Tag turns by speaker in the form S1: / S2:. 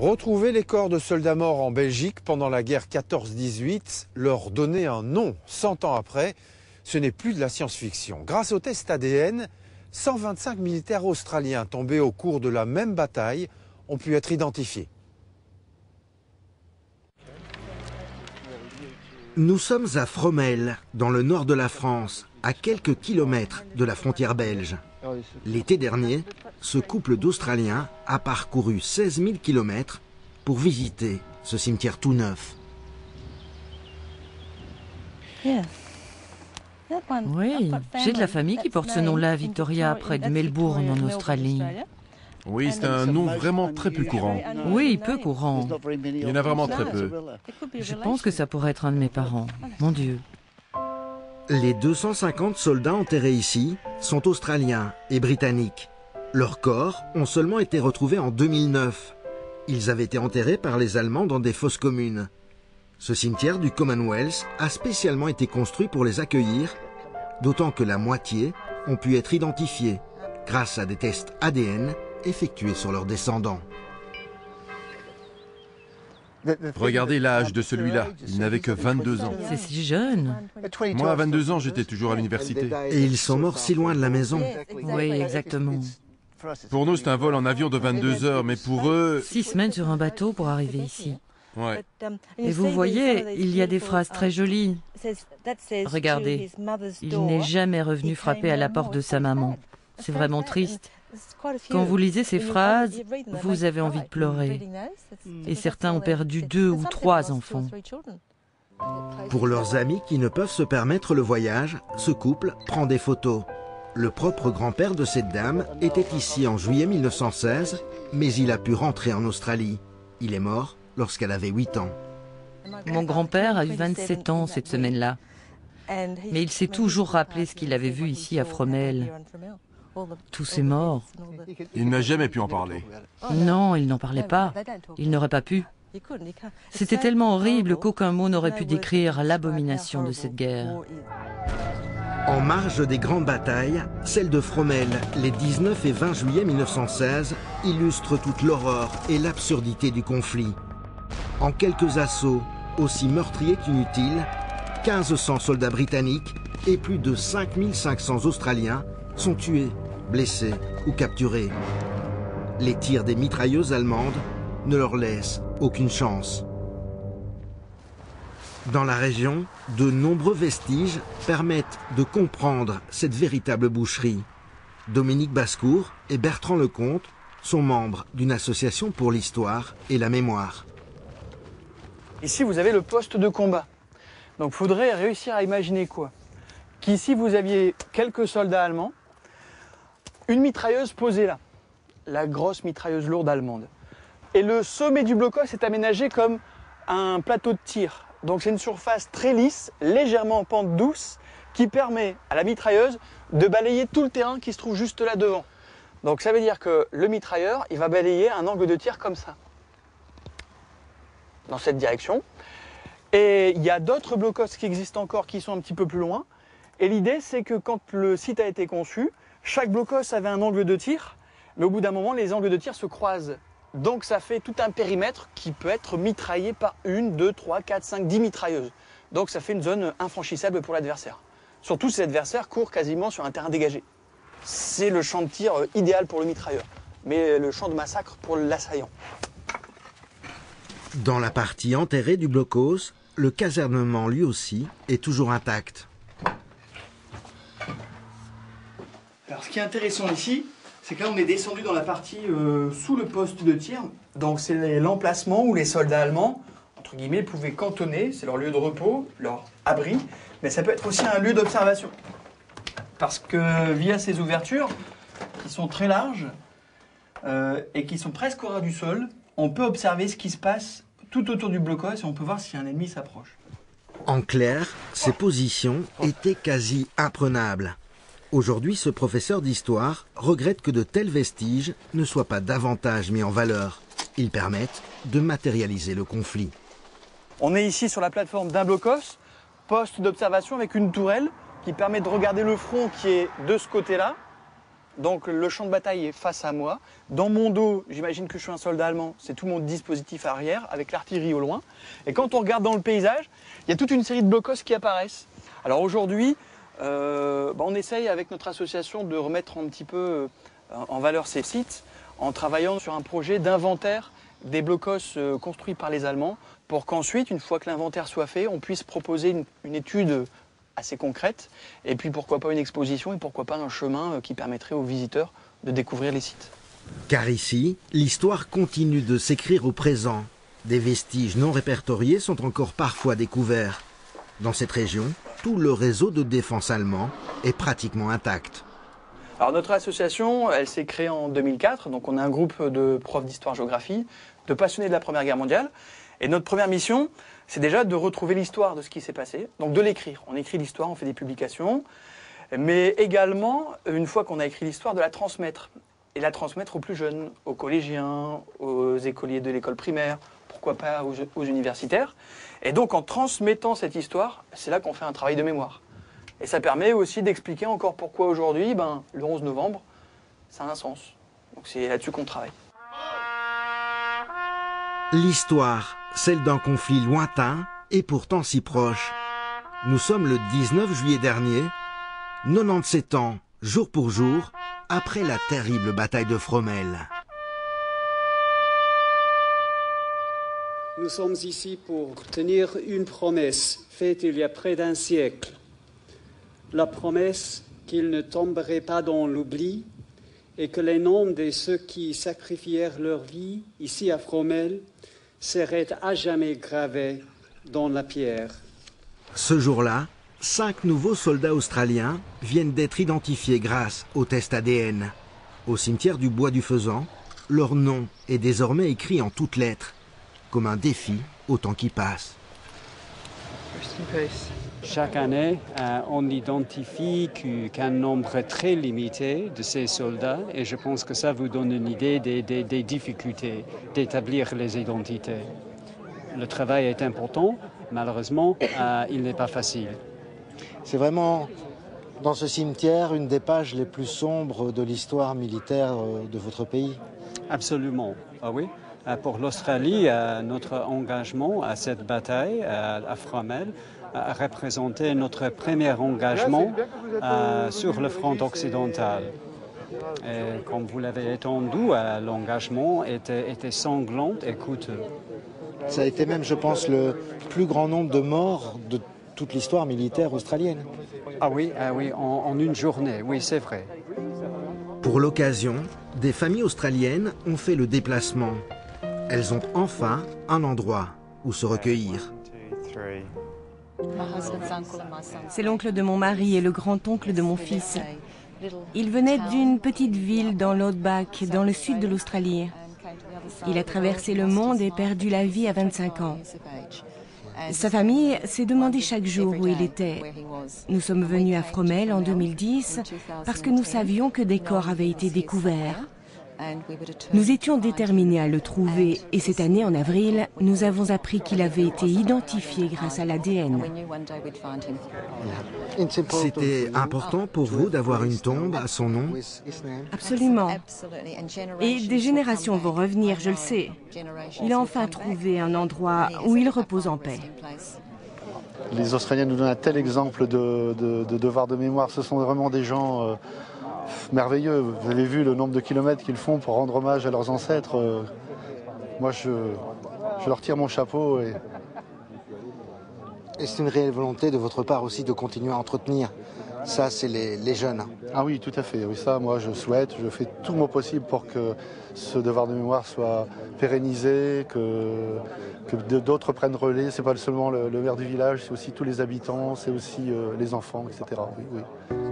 S1: Retrouver les corps de soldats morts en Belgique pendant la guerre 14-18, leur donner un nom 100 ans après, ce n'est plus de la science-fiction. Grâce au test ADN, 125 militaires australiens tombés au cours de la même bataille ont pu être identifiés.
S2: Nous sommes à Fromelles, dans le nord de la France, à quelques kilomètres de la frontière belge. L'été dernier, ce couple d'Australiens a parcouru 16 000 kilomètres pour visiter ce cimetière tout neuf.
S3: Oui, j'ai de la famille qui porte ce nom-là, Victoria, près de Melbourne, en Australie.
S4: Oui, c'est un nom vraiment très peu courant.
S3: Oui, peu courant.
S4: Il y en a vraiment très peu.
S3: Je pense que ça pourrait être un de mes parents. Mon Dieu.
S2: Les 250 soldats enterrés ici sont australiens et britanniques. Leurs corps ont seulement été retrouvés en 2009. Ils avaient été enterrés par les Allemands dans des fosses communes. Ce cimetière du Commonwealth a spécialement été construit pour les accueillir, d'autant que la moitié ont pu être identifiés grâce à des tests ADN effectués sur leurs descendants.
S4: Regardez l'âge de celui-là. Il n'avait que 22 ans.
S3: C'est si jeune.
S4: Moi, à 22 ans, j'étais toujours à l'université.
S2: Et ils sont morts si loin de la maison.
S3: Oui, exactement.
S4: Pour nous, c'est un vol en avion de 22 heures, mais pour eux...
S3: Six semaines sur un bateau pour arriver ici.
S4: Ouais.
S3: Et vous voyez, il y a des phrases très jolies. Regardez, il n'est jamais revenu frapper à la porte de sa maman. C'est vraiment triste. Quand vous lisez ces phrases, vous avez envie de pleurer. Et certains ont perdu deux ou trois enfants.
S2: Pour leurs amis qui ne peuvent se permettre le voyage, ce couple prend des photos. Le propre grand-père de cette dame était ici en juillet 1916, mais il a pu rentrer en Australie. Il est mort lorsqu'elle avait 8 ans.
S3: Mon grand-père a eu 27 ans cette semaine-là. Mais il s'est toujours rappelé ce qu'il avait vu ici à Fromelles. Tous ces morts.
S4: Il n'a jamais pu en parler.
S3: Non, il n'en parlait pas. Il n'aurait pas pu. C'était tellement horrible qu'aucun mot n'aurait pu décrire l'abomination de cette guerre.
S2: En marge des grandes batailles, celle de Fromelles, les 19 et 20 juillet 1916, illustre toute l'horreur et l'absurdité du conflit. En quelques assauts, aussi meurtriers qu'inutiles, 1500 soldats britanniques et plus de 5500 Australiens sont tués, blessés ou capturés. Les tirs des mitrailleuses allemandes ne leur laissent aucune chance. Dans la région, de nombreux vestiges permettent de comprendre cette véritable boucherie. Dominique Bascourt et Bertrand Lecomte sont membres d'une association pour l'histoire et la mémoire.
S5: Ici, vous avez le poste de combat. Donc, il faudrait réussir à imaginer quoi? Qu'ici, vous aviez quelques soldats allemands, une mitrailleuse posée là, la grosse mitrailleuse lourde allemande. Et le sommet du blocos est aménagé comme un plateau de tir. Donc c'est une surface très lisse, légèrement en pente douce, qui permet à la mitrailleuse de balayer tout le terrain qui se trouve juste là devant. Donc ça veut dire que le mitrailleur, il va balayer un angle de tir comme ça, dans cette direction. Et il y a d'autres blocos qui existent encore qui sont un petit peu plus loin. Et l'idée, c'est que quand le site a été conçu, chaque blocos avait un angle de tir, mais au bout d'un moment, les angles de tir se croisent. Donc ça fait tout un périmètre qui peut être mitraillé par une, deux, trois, quatre, cinq, dix mitrailleuses. Donc ça fait une zone infranchissable pour l'adversaire. Surtout si l'adversaire court quasiment sur un terrain dégagé. C'est le champ de tir euh, idéal pour le mitrailleur, mais le champ de massacre pour l'assaillant.
S2: Dans la partie enterrée du blocos, le casernement lui aussi est toujours intact.
S5: Ce qui est intéressant ici, c'est que là on est descendu dans la partie euh, sous le poste de tir. Donc c'est l'emplacement où les soldats allemands, entre guillemets, pouvaient cantonner, c'est leur lieu de repos, leur abri, mais ça peut être aussi un lieu d'observation. Parce que via ces ouvertures, qui sont très larges euh, et qui sont presque au ras du sol, on peut observer ce qui se passe tout autour du blocos et on peut voir si un ennemi s'approche.
S2: En clair, ces positions étaient quasi imprenables. Aujourd'hui, ce professeur d'histoire regrette que de tels vestiges ne soient pas davantage mis en valeur. Ils permettent de matérialiser le conflit.
S5: On est ici sur la plateforme d'un blocos, poste d'observation avec une tourelle qui permet de regarder le front qui est de ce côté-là. Donc le champ de bataille est face à moi. Dans mon dos, j'imagine que je suis un soldat allemand, c'est tout mon dispositif arrière avec l'artillerie au loin. Et quand on regarde dans le paysage, il y a toute une série de blocos qui apparaissent. Alors aujourd'hui, euh, bah, on essaye avec notre association de remettre un petit peu euh, en valeur ces sites en travaillant sur un projet d'inventaire des blocos euh, construits par les Allemands pour qu'ensuite, une fois que l'inventaire soit fait, on puisse proposer une, étude assez concrète et puis pourquoi pas une exposition et pourquoi pas un chemin qui permettrait aux visiteurs de découvrir les sites.
S2: Car ici, l'histoire continue de s'écrire au présent. Des vestiges non répertoriés sont encore parfois découverts. Dans cette région, tout le réseau de défense allemand est pratiquement intact.
S5: Alors notre association, elle s'est créée en 2004, donc on a un groupe de profs d'histoire-géographie, de passionnés de la Première Guerre mondiale. Et notre première mission, c'est déjà de retrouver l'histoire de ce qui s'est passé, donc de l'écrire. On écrit l'histoire, on fait des publications, mais également, une fois qu'on a écrit l'histoire, de la transmettre. Et la transmettre aux plus jeunes, aux collégiens, aux écoliers de l'école primaire, pourquoi pas aux, universitaires. Et donc en transmettant cette histoire, c'est là qu'on fait un travail de mémoire. Et ça permet aussi d'expliquer encore pourquoi aujourd'hui, ben, le 11 novembre, ça a un sens. Donc c'est là-dessus qu'on travaille.
S2: L'histoire, celle d'un conflit lointain et pourtant si proche. Nous sommes le 19 juillet dernier, 97 ans, jour pour jour, après la terrible bataille de Fromelles.
S6: Nous sommes ici pour tenir une promesse faite il y a près d'un siècle. La promesse qu'il ne tomberait pas dans l'oubli et que les noms de ceux qui sacrifièrent leur vie ici à Fromelles seraient à jamais gravés dans la pierre.
S2: Ce jour-là, cinq nouveaux soldats australiens viennent d'être identifiés grâce au test ADN. Au cimetière du Bois du Faisan, leur nom est désormais écrit en toutes lettres comme un défi au temps qui passe.
S6: Chaque année, euh, on n'identifie qu'un nombre très limité de ces soldats et je pense que ça vous donne une idée des, difficultés d'établir les identités. Le travail est important, malheureusement, euh, il n'est pas facile.
S7: C'est vraiment dans ce cimetière une des pages les plus sombres de l'histoire militaire euh, de votre pays
S6: Absolument, ah oui. Euh, pour l'Australie, euh, notre engagement à cette bataille à Fromel a représenté notre premier engagement sur le front occidental. Et comme vous l'avez entendu, l'engagement était, était sanglant et coûteux.
S7: Ça a été même, je pense, le plus grand nombre de morts de toute l'histoire militaire australienne.
S6: Ah oui, ah oui en, en une journée, oui, c'est vrai.
S2: Pour l'occasion, des familles australiennes ont fait le déplacement elles ont enfin un endroit où se recueillir.
S8: C'est l'oncle de mon mari et le grand-oncle de mon fils. Il venait d'une petite ville dans l'Outback, dans le sud de l'Australie. Il a traversé le monde et perdu la vie à 25 ans. Sa famille s'est demandé chaque jour où il était. Nous sommes venus à Fromel en 2010 parce que nous savions que des corps avaient été découverts. Nous étions déterminés à le trouver et cette année, en avril, nous avons appris qu'il avait été identifié grâce à l'ADN.
S2: C'était important pour vous d'avoir une tombe à son nom?
S8: Absolument. Et des générations vont revenir, je le sais. Il a enfin trouvé un endroit où il repose en paix.
S9: Les Australiens nous donnent un tel exemple de, devoir de mémoire. Ce sont vraiment des gens... Euh, merveilleux. Vous avez vu le nombre de kilomètres qu'ils font pour rendre hommage à leurs ancêtres. Euh, moi, je, leur tire mon chapeau. Et,
S7: et c'est une réelle volonté de votre part aussi de continuer à entretenir ça, c'est les, jeunes.
S9: Ah oui, tout à fait. Oui, ça, moi, je souhaite, je fais tout mon possible pour que ce devoir de mémoire soit pérennisé, que, que d'autres prennent relais. C'est pas seulement le, maire du village, c'est aussi tous les habitants, c'est aussi euh, les enfants, etc. Oui, oui.